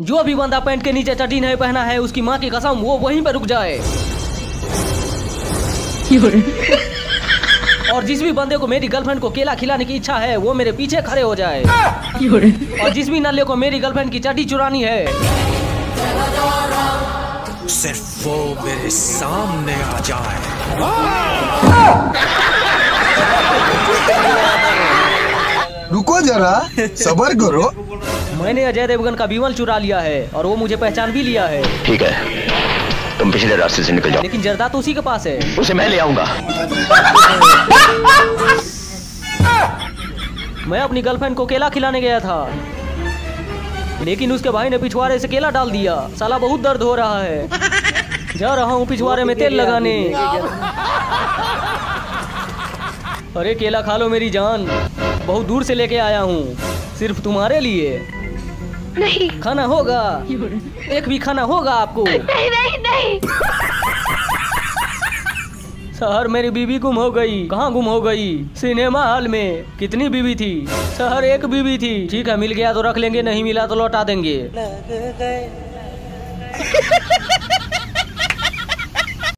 जो भी बंदा पैंट के नीचे चटी नहीं पहना है उसकी माँ की कसम वो वहीं पर रुक जाए। और जिस भी बंदे को मेरी गर्लफ्रेंड को केला खिलाने की इच्छा है वो मेरे पीछे खड़े हो जाए। और जिस भी नल्ले को मेरी गर्लफ्रेंड की चटी चुरानी है। सिर्फ़ वो मेरे सामने आ जाए। रुको जरा सबर करो। मैंने अजय देवगन का बीमल चुरा लिया है और वो मुझे पहचान भी लिया है। ठीक है तुम पिछले रास्ते से निकल जाओ। लेकिन जर्दा तो उसी के पास है। उसे मैं ले आऊँगा। मैं अपनी गर्लफ्रेंड को केला खिलाने गया था। लेकिन उसके भाई ने पिछवाड़े से केला डाल दिया। साला बहुत दर्द हो रहा है। जा रहा हूँ पिछवाड़े में तेल लगाने। अरे केला खा लो मेरी जान। बहुत दूर से लेके आया हूँ। सिर्फ़ तुम्हारे लिए। नहीं। खाना होगा। एक भी खाना होगा आपको। नहीं नहीं नहीं। शहर मेरी बीवी गुम हो गई। कहाँ गुम हो गई? सिनेमा हॉल में। कितनी बीवी थी? शहर एक बीवी थी। ठीक है मिल गया तो रख लेंगे नहीं मिला तो लौटा देंगे।